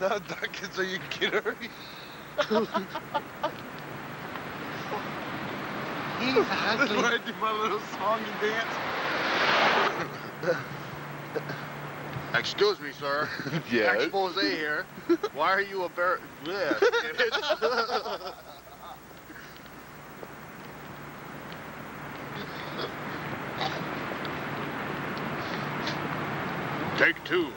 Now duck it so you get her. That's why I do my little song and dance. Excuse me, sir. Yes. Expose here. Why are you a bear? Yeah. Take two.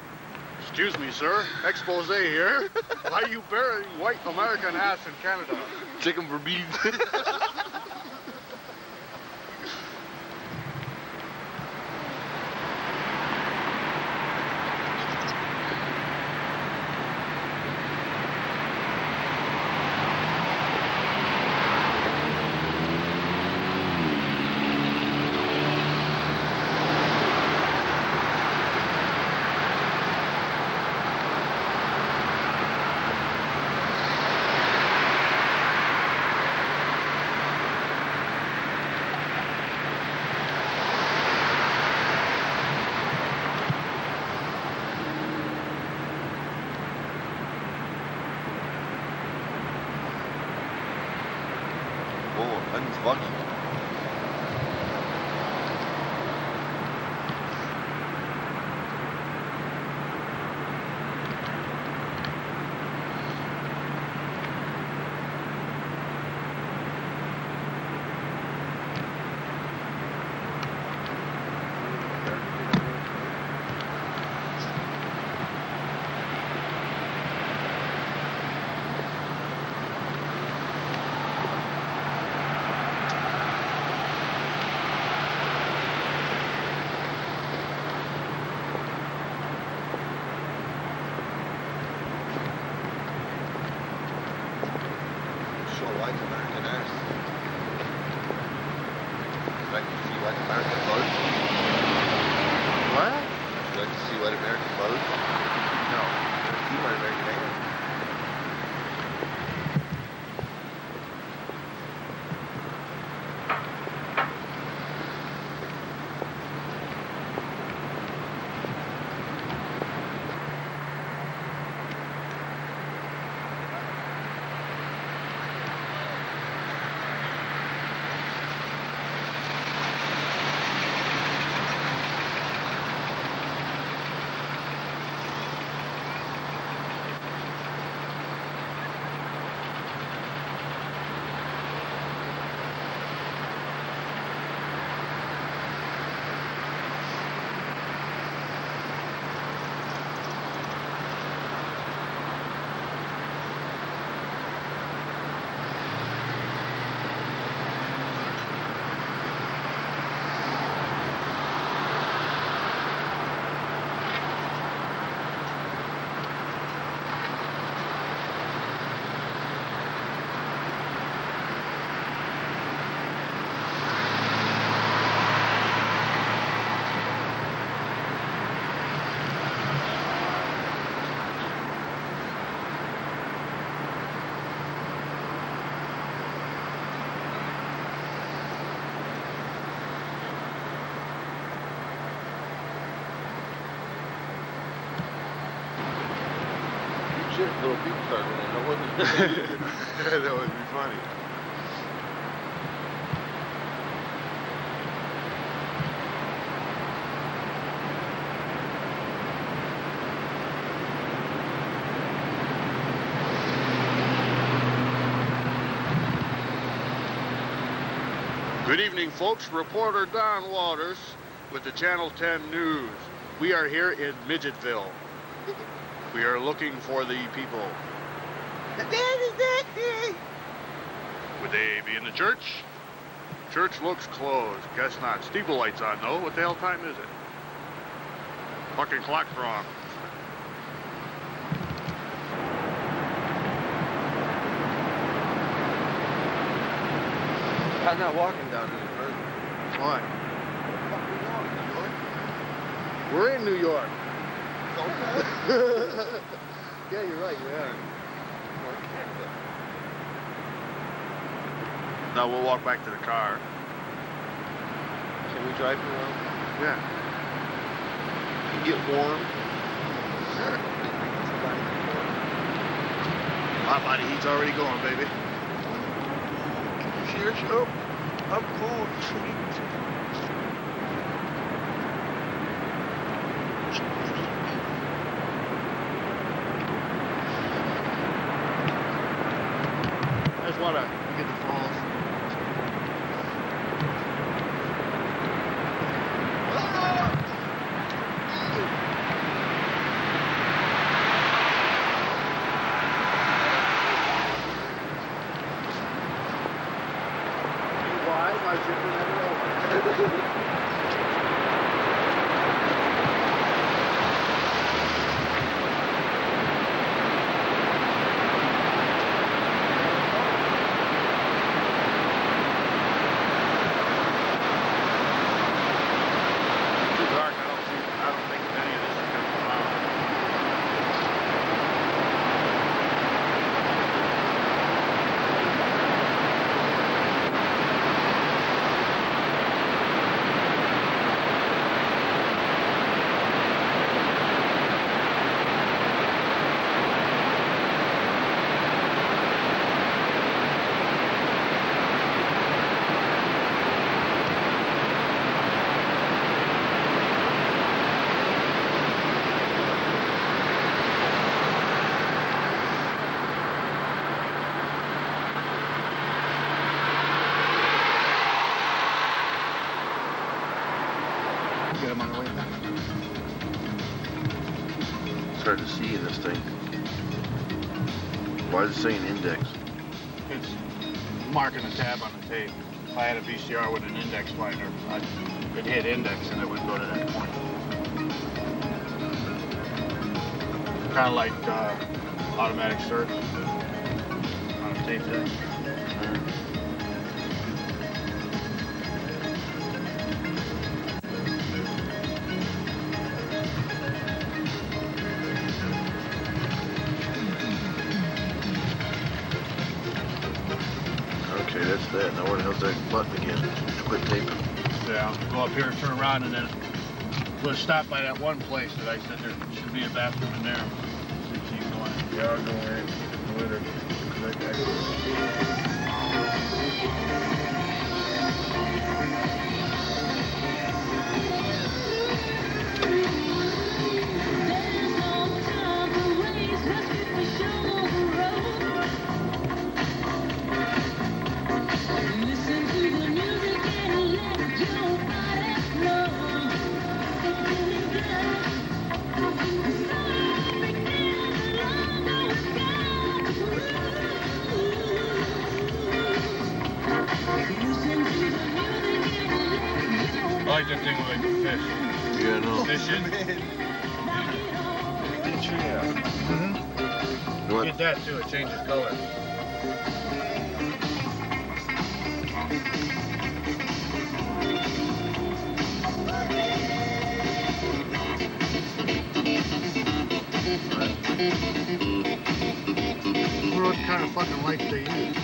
Excuse me, sir. Expose here. Why are you burying white American ass in Canada? Chicken for beans. oh, Hunting's buggy. Show white American ass. Like to see white American boat? What? Like to see white American boat? No. See white American ass. Shit, little people start going. I wasn't. that would be funny. Good evening, folks. Reporter Don Waters with the Channel 10 News. We are here in Midgetville. We are looking for the people. Would they be in the church? Church looks closed. Guess not. Steeple lights on, though. What the hell time is it? Fucking clock's wrong. I'm not walking down any further. Why? Fuck, we are New York. We're in New York. Okay. yeah, you're right, you are. No, we'll walk back to the car. Can we drive you around? Yeah. Can you get warm? My body heat's already going, baby. Can you see yourself? I'm cold. Sweet. I just want to get the falls. Why? My zipper never opened. too dark. I don't see. I don't think any of this is gonna come out. Get him on the way back. It's hard to see in this thing. Why is it saying index? It's marking a tab on the tape. If I had a VCR with an index finder, I'd it'd hit index and it would go to that point. Kind of like uh, automatic search on a tape deck. That's that. Now where the hell's that button again? Quit taping. Yeah, go up here, and turn around, and then we'll stop by that one place that I said there should be a bathroom in there. So you keep going. Yeah, I'll go in. Later. There's like the fish. I know. Fishing. You Get that too, it changes color. What kind of fucking lights they use?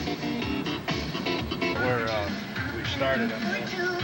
Where uh, we started on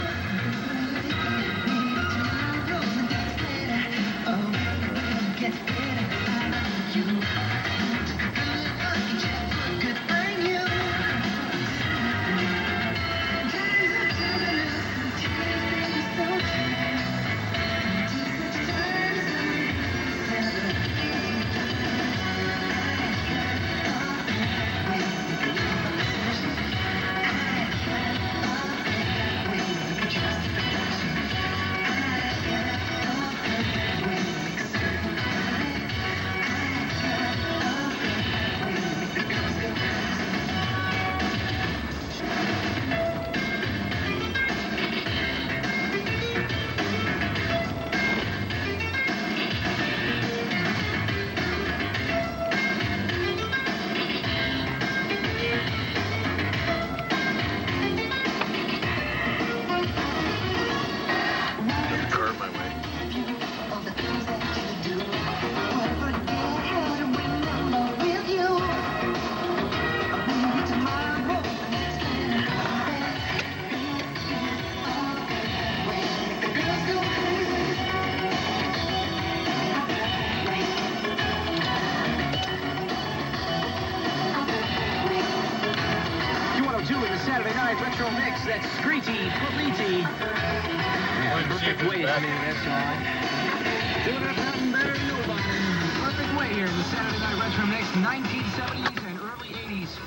perfect way here in the Saturday Night Retro Mix, 1970s and early 80s.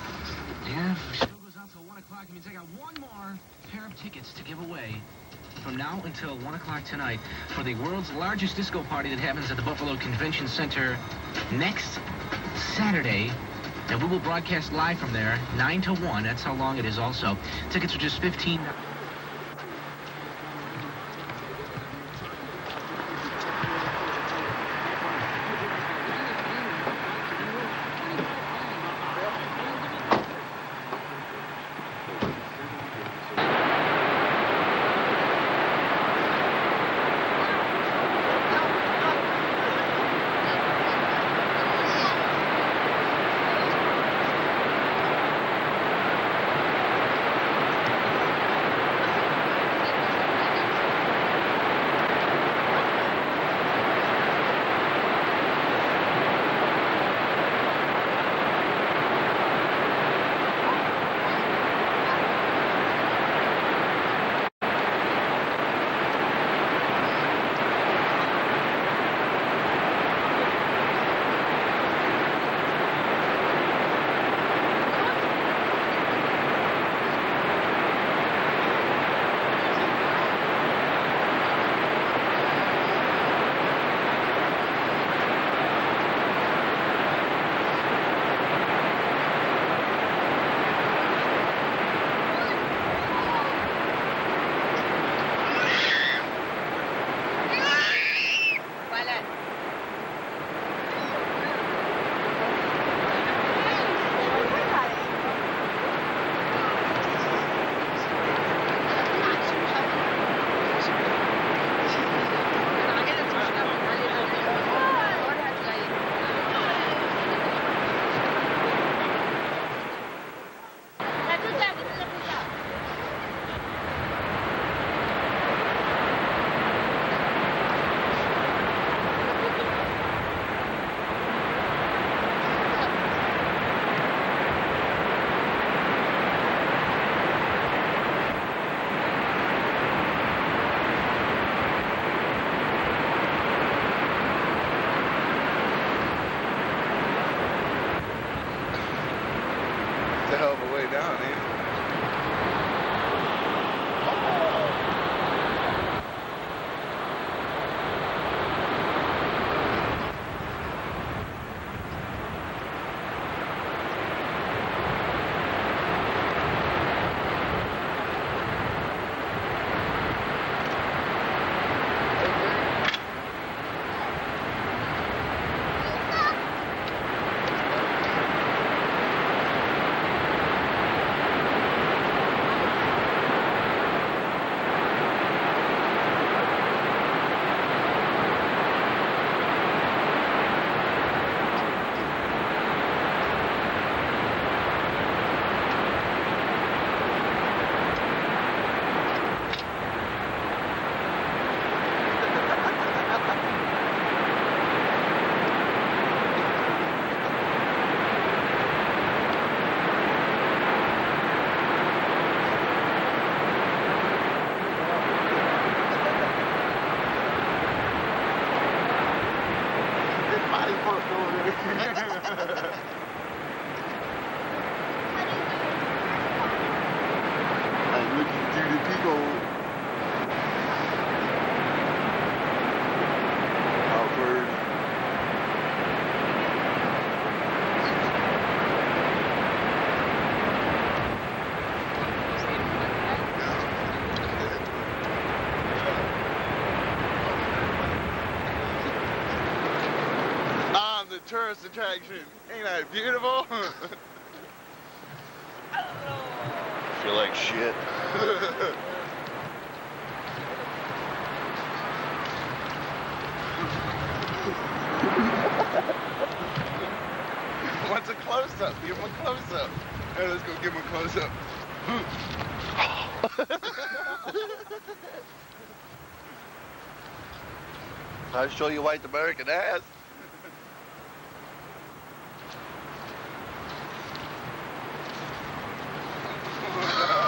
Yeah, show goes on till 1 o'clock. It means got one more pair of tickets to give away from now until 1 o'clock tonight for the world's largest disco party that happens at the Buffalo Convention Center next Saturday. And we will broadcast live from there, 9 to 1. That's how long it is also. Tickets are just 15 tourist attraction. Ain't that beautiful? I Feel like shit. What's a close up? Give him a close up. Hey, let's go give him a close up. I show you white American ass.